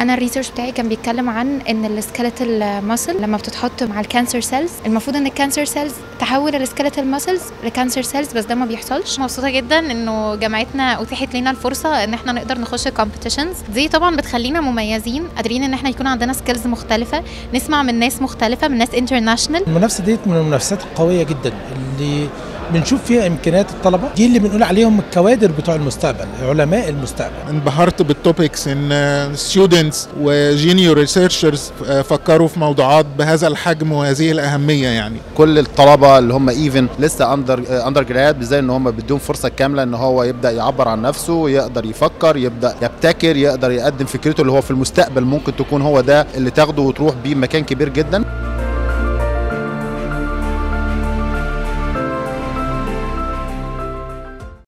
أنا ال research بتاعي كان بيتكلم عن إن ال skeletal muscle لما بتتحط مع ال cancer cells المفروض إن ال cancer cells تحول ال skeletal muscles ل cancer cells بس ده ما بيحصلش. مبسوطة جدا إنه جامعتنا أتيحت لنا الفرصة إن إحنا نقدر نخش competitions دي طبعا بتخلينا مميزين قادرين إن إحنا يكون عندنا skills مختلفة نسمع من ناس مختلفة من ناس international المنافسة ديت من المنافسات القوية جدا اللي بنشوف فيها إمكانيات الطلبة. دي اللي بنقول عليهم الكوادر بتوع المستقبل علماء المستقبل. انبهرت بال topics ان students و junior researchers فكروا في موضوعات بهذا الحجم وهذه الأهمية يعني. كل الطلبة اللي هم even لسه under undergrad إزاي إن هم بدون فرصة كاملة إن هو يبدأ يعبر عن نفسه يقدر يفكر يبدأ يبتكر يقدر يقدم فكرته اللي هو في المستقبل ممكن تكون هو ده اللي تاخده وتروح بيه مكان كبير جدا.